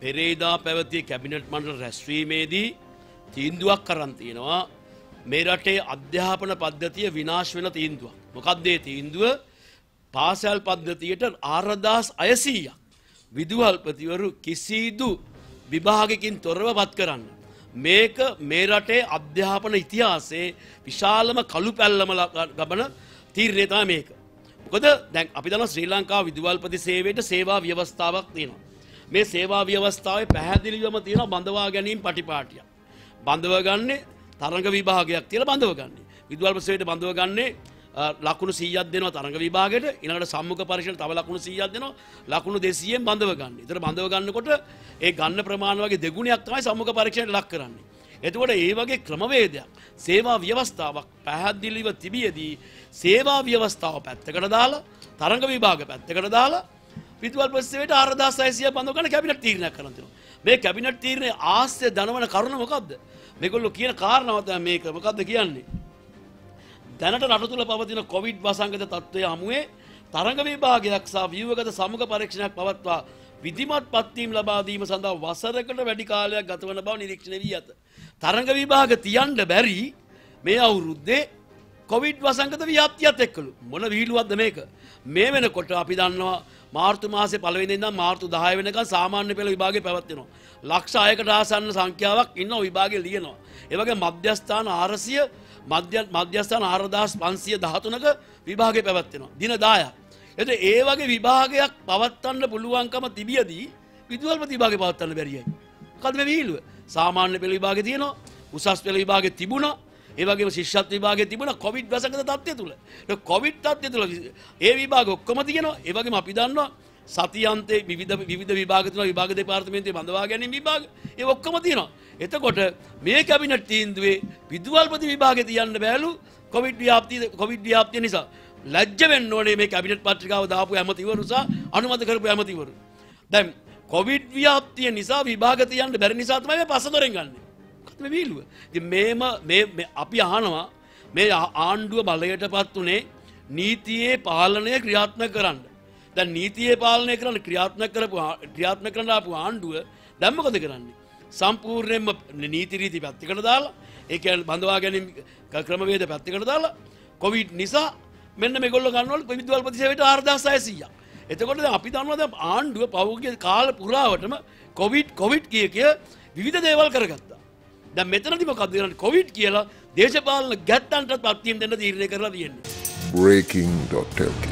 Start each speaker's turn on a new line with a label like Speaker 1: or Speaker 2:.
Speaker 1: පෙරේදා පැවතිය කැබිනට් මණ්ඩල රැස්වීමේදී තීන්දුවක් කරන් තියෙනවා මේ රටේ අධ්‍යාපන පද්ධතිය විනාශ වෙන තීන්දුවක්. මොකක්දේ තීන්දුව පාසැල් පද්ධතියට ආරදස් අයසීයක්. විදුහල්පතිවරු කිසිදු විභාගකින් තොරව පත් කරන්න. මේක මේ රටේ අධ්‍යාපන ඉතිහාසේ විශාලම කළු පැල්ලම ගබන තීරණයතා මේක. මොකද දැන් අපි දන්න ශ්‍රී ලංකා විදුවල්පති සේවයට සේවා ව්‍යවස්ථාවක් තියෙනවා. මේ සේවා ව්‍යවස්ථාවේ පැහැදිලිවම තියෙන බඳවා ගැනීම පටිපාටිය. බඳව ගන්නේ තරඟ විභාගයක් තියලා බඳව ගන්නේ. විදුවල්ප සේවයට බඳව ගන්නේ ලකුණු සීයක් දෙනවා තරඟ විභාගයට ඊළඟට සම්මුඛ පරීක්ෂණ තව ලකුණු සීයක් දෙනවා ලකුණු 200ෙන් බඳව ගන්න. ඒතර බඳව ගන්නකොට ඒ ගන්න ප්‍රමාණය වගේ දෙගුණයක් තමයි සම්මුඛ පරීක්ෂණයට ලක් කරන්නේ. එතකොට ඒ වගේ ක්‍රමවේදයක් සේවා ව්‍යවස්ථාවක් පැහැදිලිව තිබියදී සේවා ව්‍යවස්ථාව පැත්තකට දාලා තරඟ විභාග පැත්තකට දාලා පිතුවල් ප්‍රස්සේට ආරදාස් අයසිය බඳව ගන්න කැබිනට් තීරණයක් කරන්න තියෙනවා. මේ කැබිනට් තීරණය ආස්‍ය දනවන කරුණ මොකද්ද? මේගොල්ලෝ කියන කාරණාව තමයි මේක. මොකද්ද කියන්නේ? දැනට රට තුළ පවතින කොවිඩ් වසංගත තත්ත්වය හමුවේ තරඟ විභාගයක් සහ ව්‍යුවගත සමුඛ පරීක්ෂණයක් පවත්වා විධිමත් පත්වීම් ලබාදීම සඳහා වසරකට වැඩි කාලයක් ගතවන බව නිරීක්ෂණය වී ඇත. තරඟ විභාග තියන්න බැරි මේ අවුරුද්දේ කොවිඩ් වසංගත ව්‍යාප්තියත් එක්කලු මොන විහිළුවක්ද මේක මේ වෙනකොට අපි දන්නවා මාර්තු මාසේ පළවෙනි ඉඳන් මාර්තු 10 වෙනකන් සාමාන්‍ය පෙළ විභාගේ පැවැත්වෙනවා. ලක්ෂ 6කට ආසන්න සංඛ්‍යාවක් ඉන්න විභාගේ ලියනවා. ඒ වගේ මධ්‍යස්ථාන 400 මධ්‍ය මධ්‍යස්ථාන 4513ක විභාගේ පැවැත්වෙනවා. දින 10ක් එතකොට ඒ වගේ විභාගයක් පවත්වන්න පුළුවන්කම තිබියදී විදුහල්පති විභාගේ පවත්වන්න බැරියයි. මොකද මේ විහිළුව? සාමාන්‍ය පෙළ විභාගේ තියෙනවා. උසස් පෙළ විභාගේ තිබුණා. ඒවගේ ශිෂ්ත් විභාගේ තිබුණ කොවිඩ් වසකත තත්වය තුළ. කොවිඩ් තත්වය තුළ ඒ විභාග ඔක්කොම තියෙනවා. ඒවගේ අපි දන්නවා සතියන්තේ විධ විධ විභාගතුන විභාග දෙපාර්තමේන්තය බඳවා ගැනීම විභාග ඒ ඔක්කොම තියෙනවා. එතකොට මේ කැබිනට තීන්දුවේ විදුවල්පති විභාග තියන්න බෑලු කොවිඩ් ව්‍යාප්ති කොවිඩ් ව්‍යාප්තිය නිසා ලැජ්ජවෙන් ඕනේ මේ කැබිනට් පත්‍රිකාව දාපු ඇමතිවරුසා අනුමත කරපු ඇමතිවරු. දැන් කොවිඩ් ව්‍යාප්තිය නිසා විභාග තියන්න බැරි නිසා තමයි පසදොරෙන් ගන්නේ. මොකක්ද වීලුව. ඉතින් මේම මේ අපි අහනවා මේ ආණ්ඩුව බලයට පත් උනේ නීතියේ පාලනය ක්‍රියාත්මක කරන්න. දැන් නීතියේ පාලනය කරන්න ක්‍රියාත්මක කරපු ක්‍රියාත්මක කරන්න ආපු ආණ්ඩුව දැන් මොකද කරන්නේ? සම්පූර්ණයෙන්ම නීති රීති පැත්තකට දාලා ඒ කියන්නේ බඳවා ගැනීම ක්‍රමවේද පැත්තකට දාලා කොවිඩ් නිසා මෙන්න මේගොල්ලෝ ගන්නවලු විදුහල්පති සේවයට 4600ක්. එතකොට දැන් අපි දන්නවා දැන් ආණ්ඩුව පහුගිය කාල පුරාවටම කොවිඩ් කොවිඩ් කිය කිය විවිධ දේවල් කරගත්තා. දැන් මෙතනදි මොකක්ද කරන්නේ කොවිඩ් කියලා දේශපාලන ගැත්තන්ට පත්වීම දෙන්න තීරණය කරලා තියෙන්නේ.
Speaker 2: breaking.lk